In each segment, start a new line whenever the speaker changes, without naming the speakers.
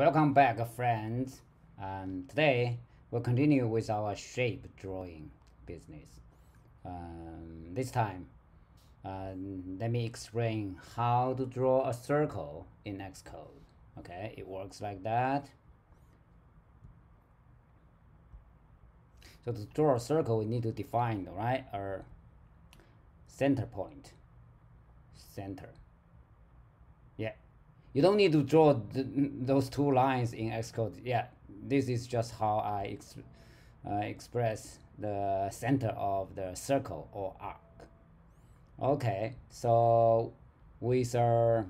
Welcome back friends. Um, today we'll continue with our shape drawing business. Um, this time um, let me explain how to draw a circle in Xcode. Okay, it works like that. So to draw a circle we need to define right our center point. Center. You don't need to draw the, those two lines in Xcode. Yeah, this is just how I ex uh, express the center of the circle or arc. Okay, so with a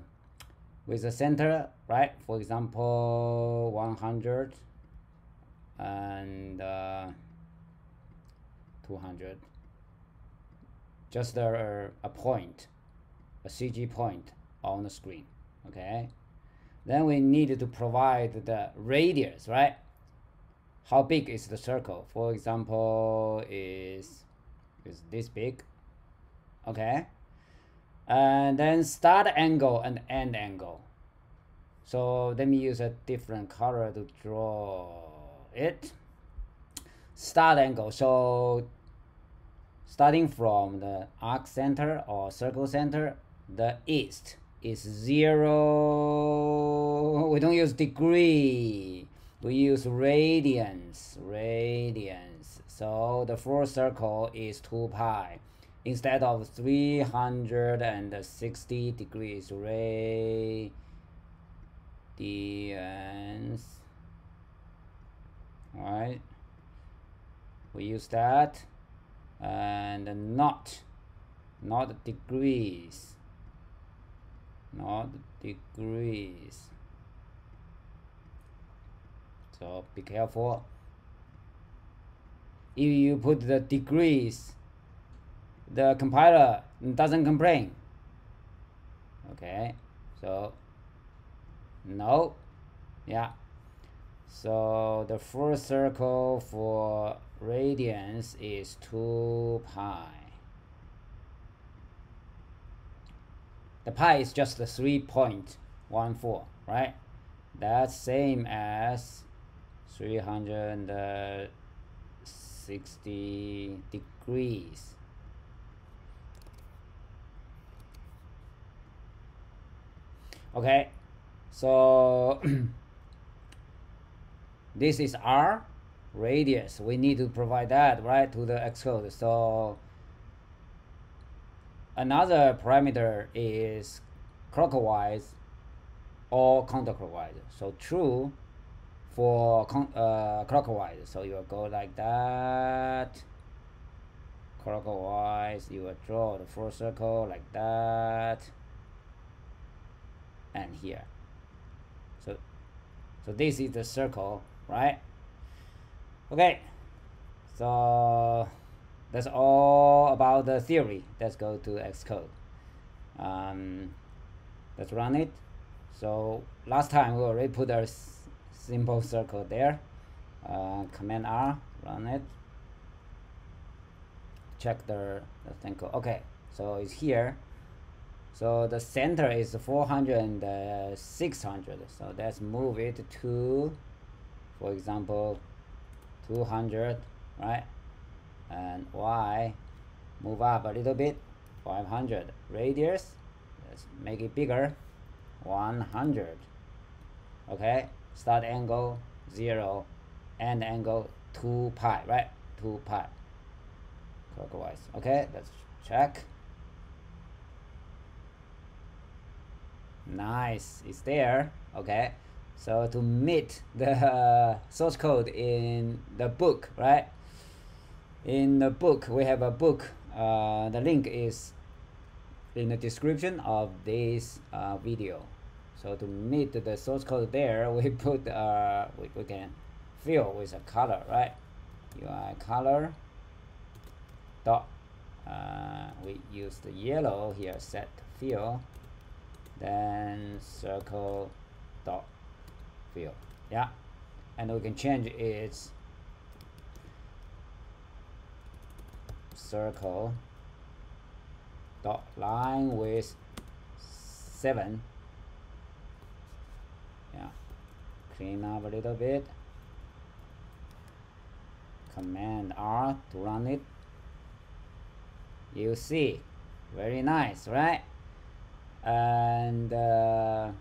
with a center, right? For example, 100 and uh, 200. Just a, a point, a CG point on the screen okay then we need to provide the radius right? How big is the circle? For example is is this big? Okay. And then start angle and end angle. So let me use a different color to draw it. Start angle. So starting from the arc center or circle center the east is zero. We don't use degree. We use radians. Radians. So the full circle is 2 pi. Instead of 360 degrees radians. Alright. We use that. And not, not degrees not degrees. So be careful. If you put the degrees the compiler doesn't complain. Okay so no. Yeah. So the first circle for radians is 2 pi the pi is just the 3.14 right? That's same as 360 degrees. Okay so this is r radius. We need to provide that right to the xcode so Another parameter is clockwise or counterclockwise. So true for uh, clockwise. So you will go like that. Clockwise, you will draw the full circle like that. And here. So, so this is the circle, right? Okay. So that's all about the theory. Let's go to Xcode. Um, let's run it. So last time we already put a simple circle there. Uh, Command R, run it. Check the, thing. Okay, so it's here. So the center is 400 and uh, 600. So let's move it to, for example, 200, right? And y move up a little bit 500 radius let's make it bigger 100 okay start angle 0 end angle 2 pi right? 2 pi. Clockwise. Okay let's check. Nice it's there. Okay so to meet the uh, source code in the book right in the book we have a book uh, the link is in the description of this uh, video. So to meet the source code there we put uh, we, we can fill with a color right? UI color dot uh, we use the yellow here set fill then circle dot fill yeah? And we can change its circle dot line width 7 yeah. Clean up a little bit. Command R to run it. You see. Very nice right? And uh,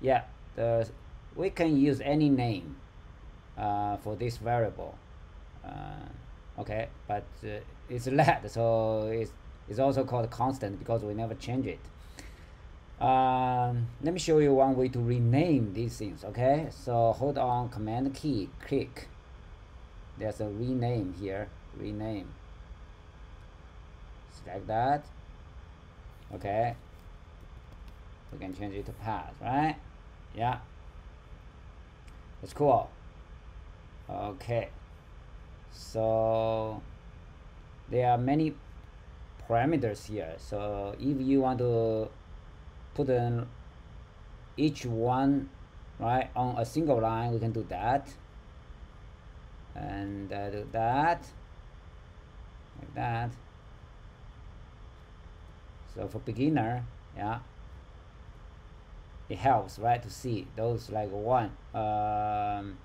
yeah the we can use any name uh, for this variable. Uh, okay but uh, it's let so it's, it's also called constant because we never change it. Um, let me show you one way to rename these things okay? So hold on command key click. There's a rename here rename. Select that. Okay. We can change it to path right? Yeah. That's cool. Okay so there are many parameters here. So if you want to put in each one right on a single line we can do that. And uh, do that. Like that. So for beginner yeah it helps right to see those like one um,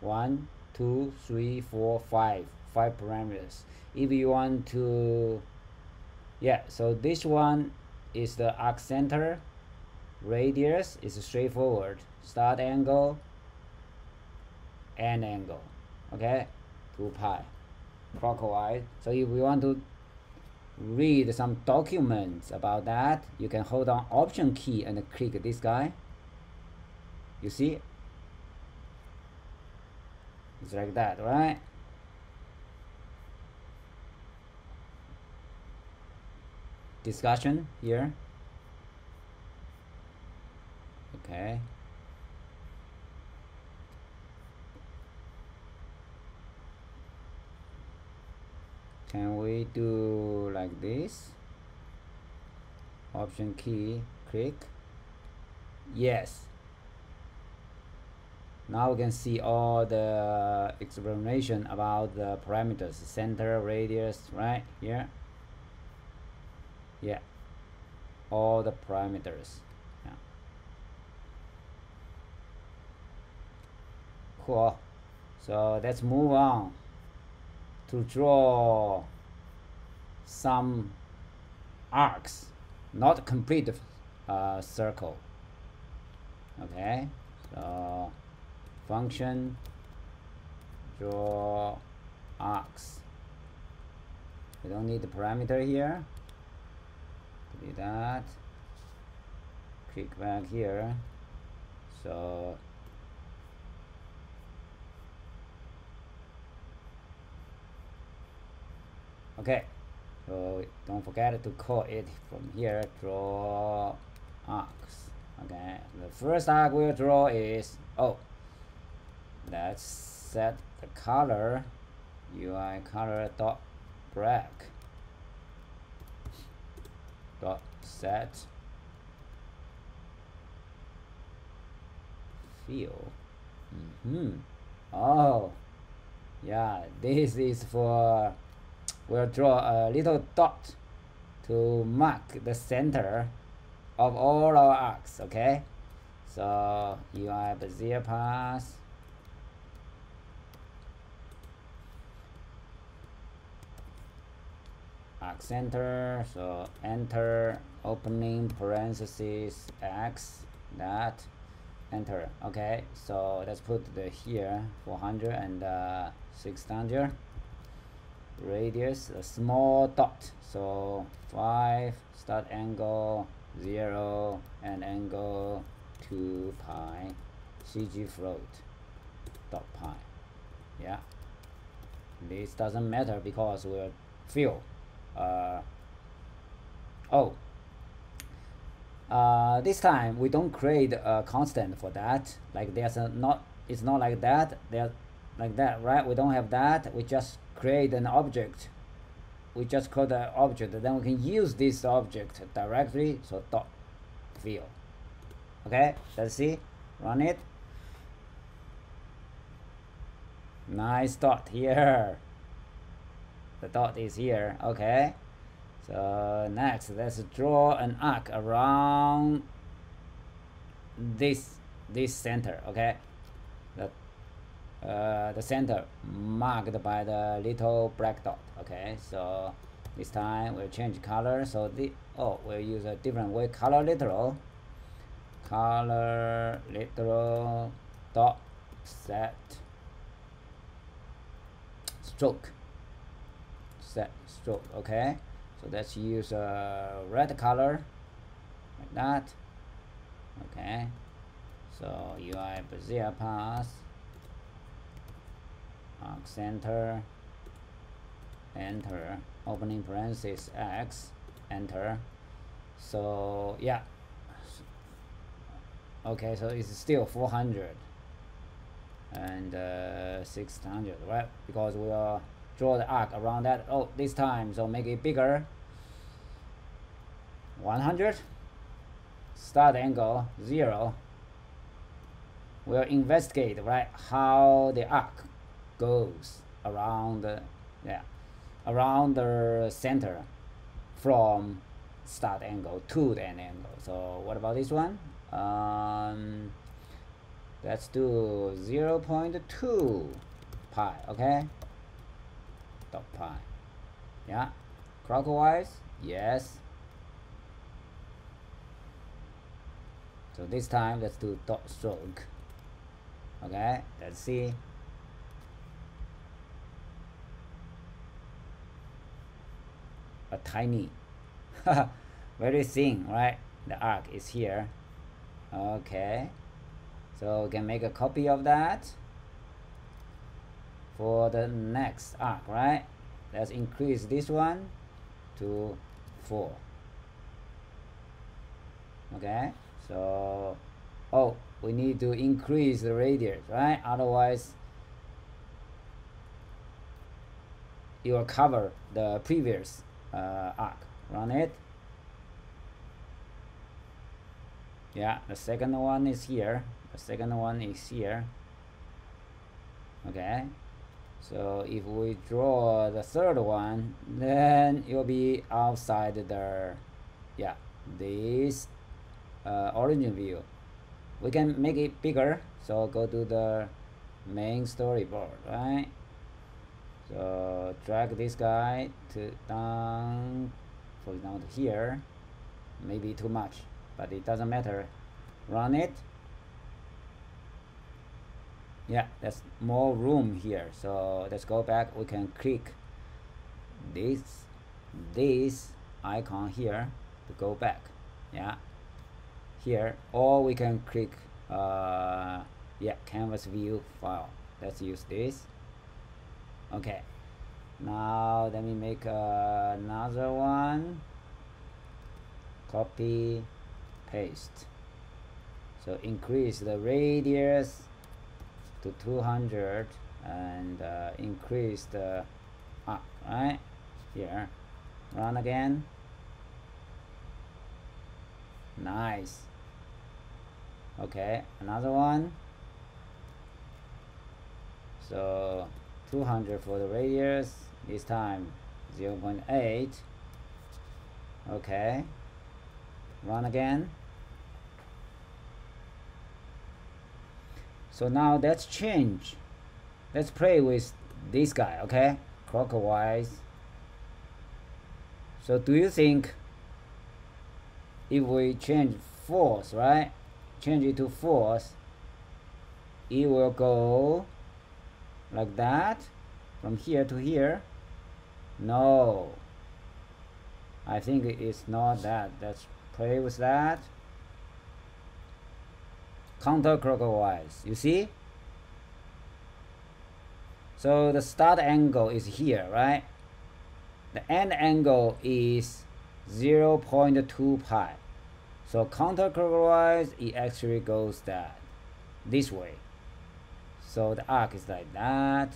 one two three four five. Five parameters. If you want to yeah so this one is the arc center. Radius is straightforward. Start angle end angle. Okay? 2 pi. Clockwise. So if we want to read some documents about that you can hold on option key and click this guy. You see it's like that right? Discussion here. Okay. Can we do like this? Option key click. Yes now we can see all the explanation about the parameters center radius right here? Yeah. All the parameters. Yeah. Cool. So let's move on to draw some arcs not complete uh, circle. Okay function. Draw arcs. We don't need the parameter here. Do that. Click back here. So okay. So don't forget to call it from here draw arcs. Okay the first arc we'll draw is oh let's set the color. UI color dot black. Dot set. Fill. Mm hmm oh yeah this is for we'll draw a little dot to mark the center of all our arcs okay? So UI Bezier path center so enter opening parentheses x that enter okay? So let's put the here 400 and uh, 600 radius a small dot so 5 start angle 0 and angle 2 pi cg float dot pi yeah? This doesn't matter because we're fill uh, oh. Uh, this time we don't create a constant for that. Like there's a not it's not like that. There's like that right? We don't have that. We just create an object. We just call the object. Then we can use this object directly. So dot fill okay? Let's see. Run it. Nice dot here the dot is here. Okay. So next let's draw an arc around this this center. Okay. The uh, the center marked by the little black dot. Okay. So this time we'll change color. So the oh we'll use a different way. Color literal. Color literal dot set stroke set stroke okay? So let's use a red color like that okay? So UI Bezier path arc center enter. Opening parenthesis X enter. So yeah. Okay so it's still 400 and uh, 600 right? Because we will draw the arc around that. Oh this time so make it bigger. 100 start angle 0 we'll investigate right how the arc goes around the yeah around the center from start angle to the end angle. So what about this one? Um, let's do 0 0.2 pi okay dot pi yeah. Clockwise yes. So this time let's do dot stroke. Okay let's see. A tiny. Very thin right? The arc is here. Okay. So we can make a copy of that for the next arc right? Let's increase this one to 4 okay so oh we need to increase the radius right? Otherwise you will cover the previous uh, arc. Run it. Yeah the second one is here. The second one is here. Okay so if we draw the third one then it will be outside the yeah this uh, origin view. We can make it bigger so go to the main storyboard right? So drag this guy to down for example here. Maybe too much but it doesn't matter. Run it yeah there's more room here. So let's go back. We can click this this icon here to go back. Yeah. Here or we can click uh, yeah canvas view file. Let's use this. Okay. Now let me make uh, another one. Copy paste. So increase the radius to 200 and uh, increase the up right here. Run again. Nice. Okay another one. So 200 for the radius. This time 0 0.8 okay. Run again so now let's change. Let's play with this guy okay? Clockwise. So do you think if we change false right? Change it to false it will go like that from here to here? No. I think it's not that. Let's play with that counterclockwise you see? So the start angle is here right? The end angle is 0 0.2 pi. So counterclockwise it actually goes that this way. So the arc is like that.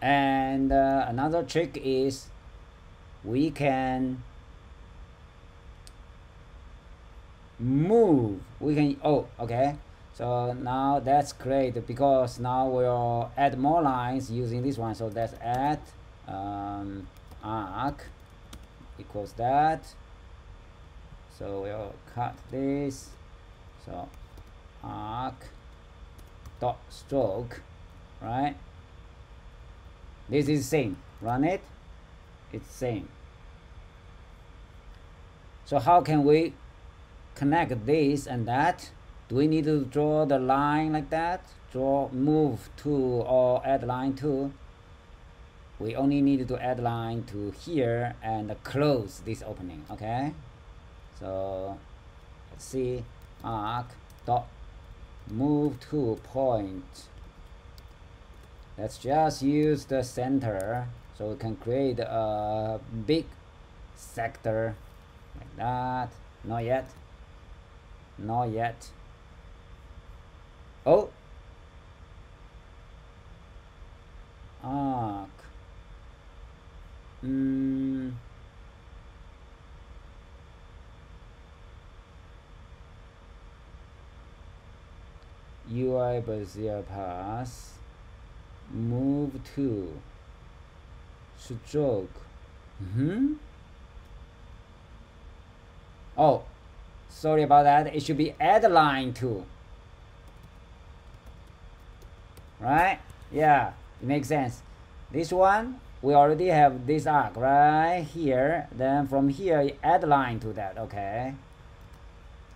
And uh, another trick is we can move. We can oh okay. So now that's great because now we'll add more lines using this one. So let's add um, arc equals that. So we'll cut this. So arc dot stroke right? This is same. Run it. It's same. So how can we connect this and that. Do we need to draw the line like that? Draw move to or add line to. We only need to add line to here and close this opening okay? So let's see. Arc dot move to point. Let's just use the center so we can create a big sector like that. Not yet not yet. Oh. Arc mm. UI Bezier path. Move to. Stroke. Hmm oh sorry about that. It should be add line to right? Yeah it makes sense. This one we already have this arc right here. Then from here add line to that. Okay.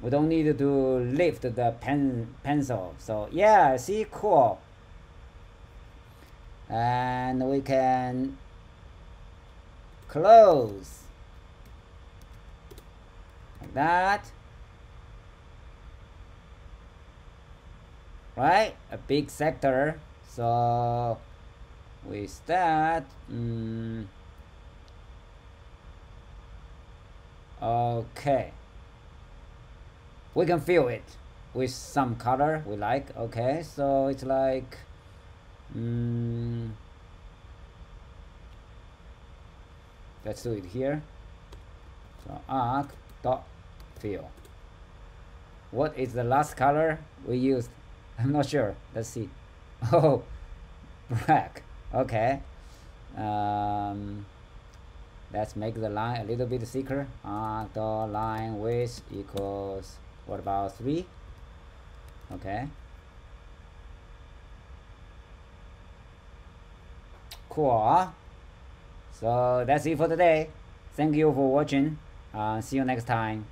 We don't need to lift the pen pencil. So yeah see cool. And we can close. Like that right? A big sector. So with that mm, okay. We can fill it with some color we like okay? So it's like mm, let's do it here. So arc dot fill. What is the last color we used I'm not sure. Let's see. Oh black okay. Um, let's make the line a little bit thicker. Arc the line width equals what about 3 okay. Cool. So that's it for today. Thank you for watching. Uh, see you next time